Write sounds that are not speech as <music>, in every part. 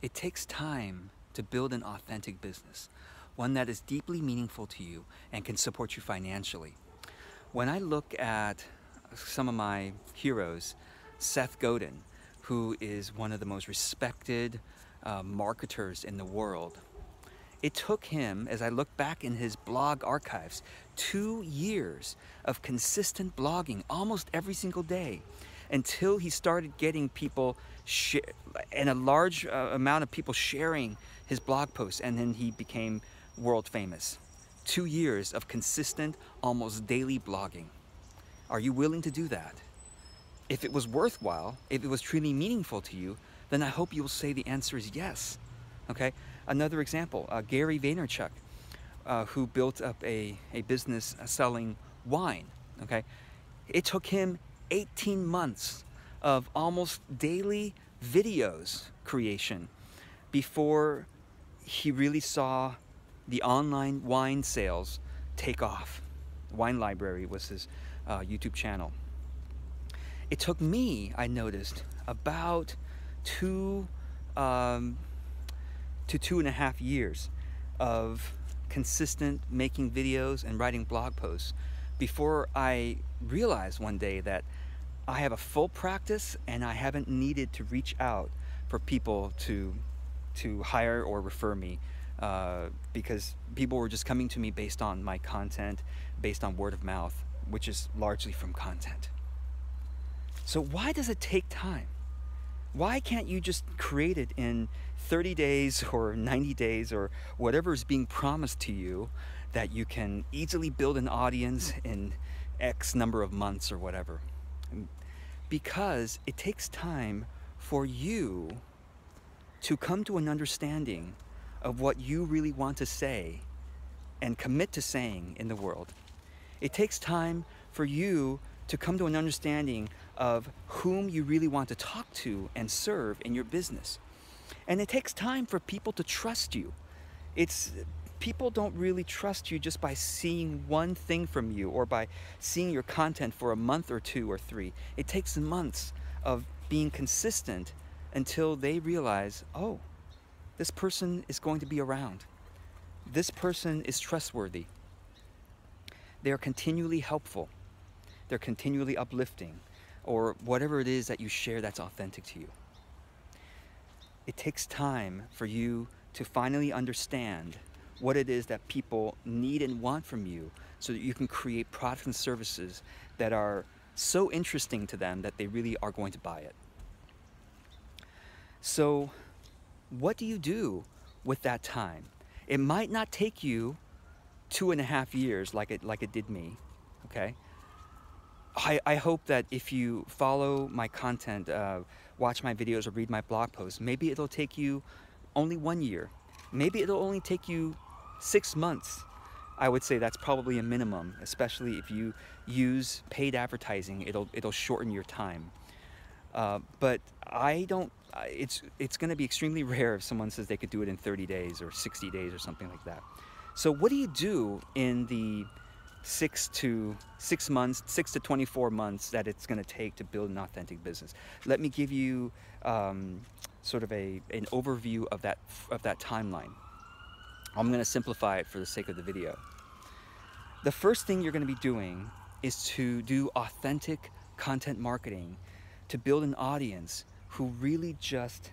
It takes time to build an authentic business, one that is deeply meaningful to you and can support you financially. When I look at some of my heroes, Seth Godin, who is one of the most respected uh, marketers in the world, it took him, as I look back in his blog archives, two years of consistent blogging almost every single day until he started getting people and a large uh, amount of people sharing his blog posts and then he became world famous. Two years of consistent, almost daily blogging. Are you willing to do that? If it was worthwhile, if it was truly meaningful to you, then I hope you will say the answer is yes. Okay? Another example, uh, Gary Vaynerchuk, uh, who built up a, a business selling wine. Okay? It took him 18 months of almost daily videos creation before he really saw the online wine sales take off. Wine Library was his uh, YouTube channel. It took me, I noticed, about two um, to two and a half years of consistent making videos and writing blog posts before I realized one day that I have a full practice and I haven't needed to reach out for people to to hire or refer me uh, because people were just coming to me based on my content, based on word of mouth, which is largely from content. So why does it take time? Why can't you just create it in 30 days or 90 days or whatever is being promised to you that you can easily build an audience in X number of months or whatever? Because it takes time for you to come to an understanding of what you really want to say and commit to saying in the world. It takes time for you to come to an understanding of whom you really want to talk to and serve in your business. And it takes time for people to trust you. It's people don't really trust you just by seeing one thing from you or by seeing your content for a month or two or three. It takes months of being consistent until they realize, oh, this person is going to be around. This person is trustworthy. They are continually helpful. They're continually uplifting or whatever it is that you share that's authentic to you. It takes time for you to finally understand what it is that people need and want from you so that you can create products and services that are so interesting to them that they really are going to buy it. So, what do you do with that time? It might not take you two and a half years like it like it did me, okay? I, I hope that if you follow my content, uh, watch my videos, or read my blog posts, maybe it'll take you only one year. Maybe it'll only take you six months, I would say that's probably a minimum, especially if you use paid advertising, it'll, it'll shorten your time. Uh, but I don't, it's, it's gonna be extremely <laughs> rare if someone says they could do it in 30 days or 60 days or something like that. So what do you do in the six to six months, six to 24 months that it's gonna take to build an authentic business? Let me give you um, sort of a, an overview of that, of that timeline. I'm going to simplify it for the sake of the video. The first thing you're going to be doing is to do authentic content marketing to build an audience who really just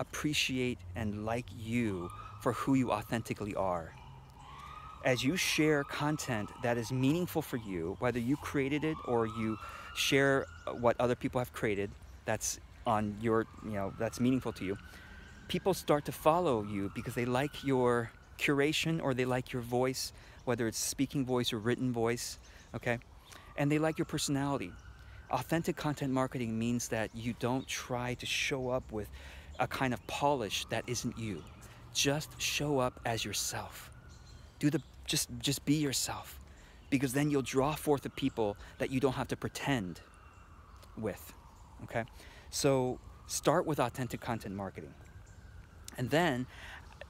appreciate and like you for who you authentically are. As you share content that is meaningful for you, whether you created it or you share what other people have created that's on your, you know, that's meaningful to you, people start to follow you because they like your curation or they like your voice, whether it's speaking voice or written voice, okay? And they like your personality. Authentic content marketing means that you don't try to show up with a kind of polish that isn't you. Just show up as yourself. Do the just just be yourself because then you'll draw forth the people that you don't have to pretend with. Okay? So start with authentic content marketing. And then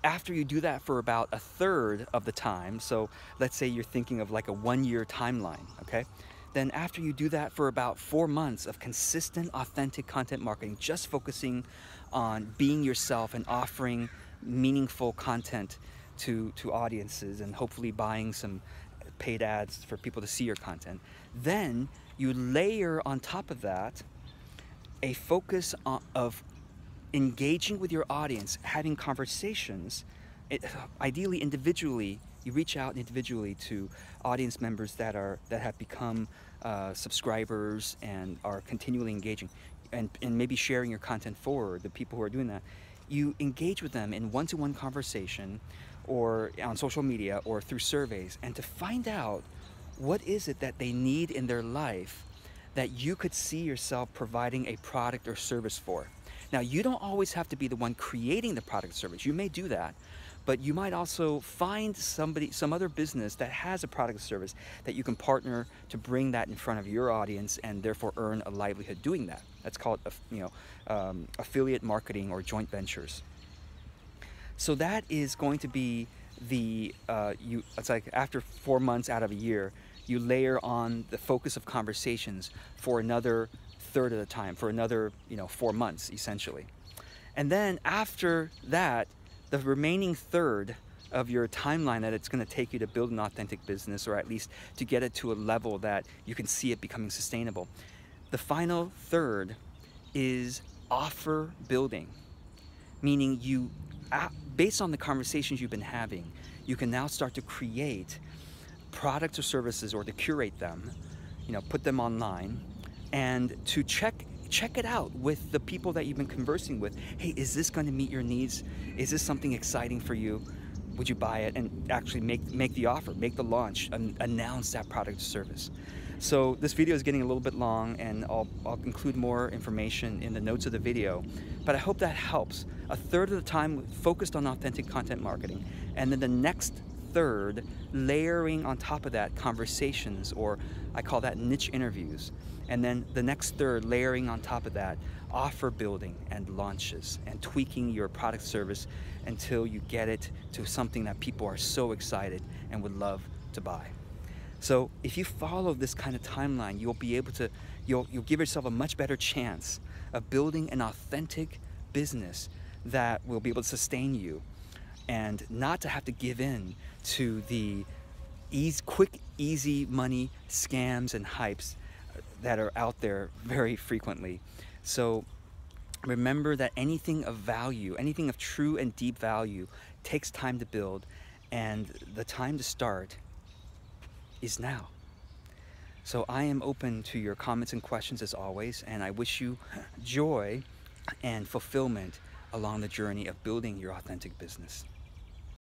after you do that for about a third of the time, so let's say you're thinking of like a one year timeline, okay? then after you do that for about four months of consistent, authentic content marketing, just focusing on being yourself and offering meaningful content to, to audiences and hopefully buying some paid ads for people to see your content. Then you layer on top of that a focus on, of engaging with your audience, having conversations, it, ideally individually. You reach out individually to audience members that are that have become uh, subscribers and are continually engaging, and, and maybe sharing your content forward. The people who are doing that, you engage with them in one-to-one conversation, or on social media, or through surveys, and to find out what is it that they need in their life that you could see yourself providing a product or service for. Now, you don't always have to be the one creating the product or service. You may do that, but you might also find somebody, some other business that has a product or service that you can partner to bring that in front of your audience and therefore earn a livelihood doing that. That's called, you know, um, affiliate marketing or joint ventures. So that is going to be the uh, you. It's like after four months out of a year, you layer on the focus of conversations for another third of the time, for another you know four months essentially, and then after that, the remaining third of your timeline that it's going to take you to build an authentic business or at least to get it to a level that you can see it becoming sustainable. The final third is offer building, meaning you, based on the conversations you've been having, you can now start to create products or services or to curate them, you know, put them online and to check check it out with the people that you've been conversing with. Hey, is this going to meet your needs? Is this something exciting for you? Would you buy it and actually make make the offer, make the launch, and announce that product or service? So this video is getting a little bit long and I'll, I'll include more information in the notes of the video, but I hope that helps. A third of the time focused on authentic content marketing and then the next third layering on top of that conversations or I call that niche interviews and then the next third, layering on top of that, offer building and launches and tweaking your product service until you get it to something that people are so excited and would love to buy. So if you follow this kind of timeline, you'll be able to, you'll, you'll give yourself a much better chance of building an authentic business that will be able to sustain you and not to have to give in to the ease, quick, easy money scams and hypes uh, that are out there very frequently. So remember that anything of value, anything of true and deep value, takes time to build, and the time to start is now. So I am open to your comments and questions as always, and I wish you joy and fulfillment along the journey of building your authentic business.